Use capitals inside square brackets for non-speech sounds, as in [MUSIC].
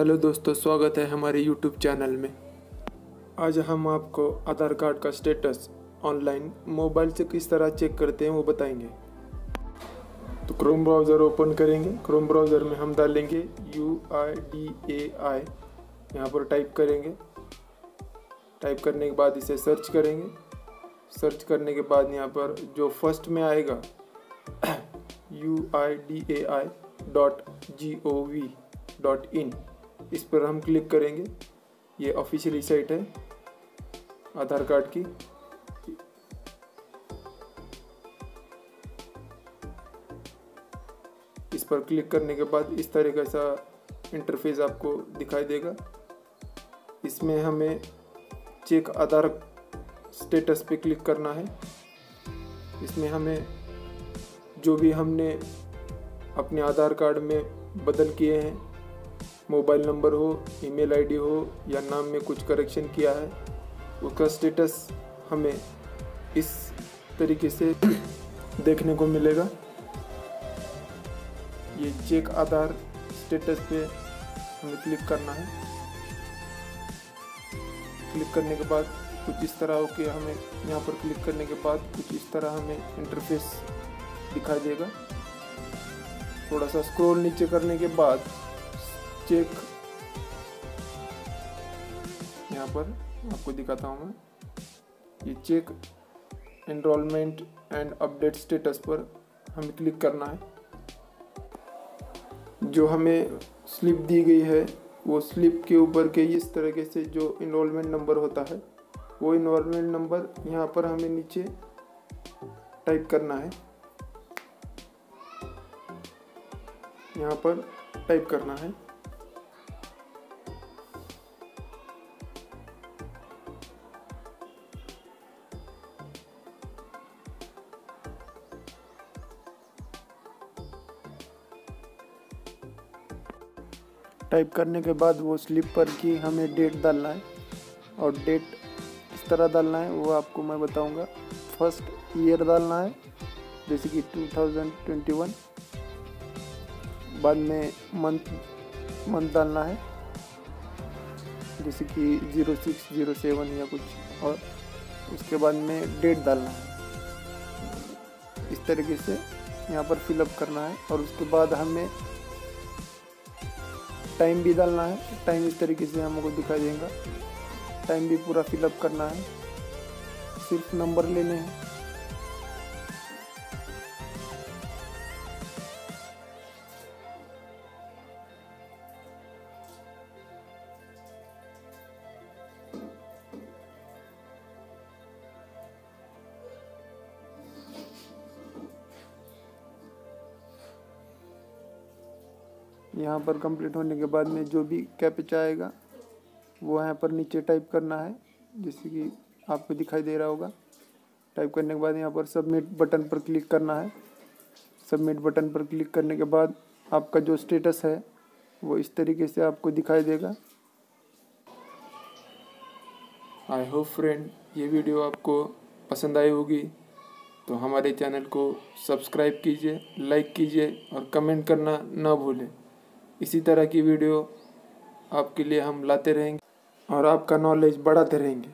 Hello दोस्तों, स्वागत है हमारे यूट्यूब चैनल में। आज हम आपको आधार कार्ड का स्टेटस ऑनलाइन मोबाइल से किस तरह चेक करते हैं वो बताएँगे। तो क्रोम ब्राउज़र ओपन करेंगे। क्रोम ब्राउज़र में हम डालेंगे यू आई डी ए आई यहाँ पर टाइप करेंगे। टाइप करने के बाद इसे सर्च करेंगे। सर्च करने के बाद यहाँ पर जो फ़र्स्ट में आएगा U I D A I dot G O V dot in इस पर हम क्लिक करेंगे। ये ऑफिशियली साइट है, आधार कार्ड की। इस पर क्लिक करने के बाद इस तरह का सा इंटरफेस आपको दिखाई देगा। इसमें हमें चेक आधार स्टेटस पे क्लिक करना है। इसमें हमें जो भी हमने अपने आधार कार्ड में बदल किए हैं मोबाइल नंबर हो, ईमेल आईडी हो या नाम में कुछ करेक्शन किया है, उसका स्टेटस हमें इस तरीके से [CLEARS THROAT] देखने को मिलेगा। ये चेक आधार स्टेटस पे हमें क्लिक करना है। क्लिक करने के बाद कुछ इस तरह हो के हमें यहाँ पर क्लिक करने के बाद कुछ इस तरह हमें इंटरफेस दिखाई देगा। थोड़ा सा स्क्रॉल नीचे करने के बाद चेक। यहाँ पर आपको दिखाता हूँ मैं। ये check enrolment and update status पर हमें क्लिक करना है। जो हमें स्लिप दी गई है, वो स्लिप के ऊपर के इस तरीके से जो इनरोलमेंट नंबर होता है, वो इनरोलमेंट नंबर यहाँ पर हमें नीचे टाइप करना है। यहाँ पर टाइप करना है। टाइप करने के बाद वो स्लिप पर की हमें डेट डालना है। और डेट किस तरह डालना है, वो आपको मैं बताऊँगा। फ़र्स्ट ईयर डालना है, जैसे कि 2021 बाद में मंथ मंथ डालना है, जैसे कि ज़ीरो सिक्स ज़ीरो सेवन या कुछ और। उसके बाद में डेट डालना है। इस तरीके से यहाँ पर फिलअप करना है। और उसके बाद हमें टाइम भी डालना है टाइम इस तरीके से हमको दिखाई देगा। टाइम भी पूरा फिलअप करना है। सिर्फ़ नंबर लेने हैं। यहाँ पर कंप्लीट होने के बाद में जो भी कैप्चा आएगा वो यहाँ पर नीचे टाइप करना है, जैसे कि आपको दिखाई दे रहा होगा। टाइप करने के बाद यहाँ पर सबमिट बटन पर क्लिक करना है। सबमिट बटन पर क्लिक करने के बाद आपका जो स्टेटस है, वो इस तरीके से आपको दिखाई देगा। आई होप फ्रेंड ये वीडियो आपको पसंद आई होगी। तो हमारे चैनल को सब्सक्राइब कीजिए लाइक कीजिए और कमेंट करना ना भूलें। इसी तरह की वीडियो आपके लिए हम लाते रहेंगे और आपका नॉलेज बढ़ाते रहेंगे।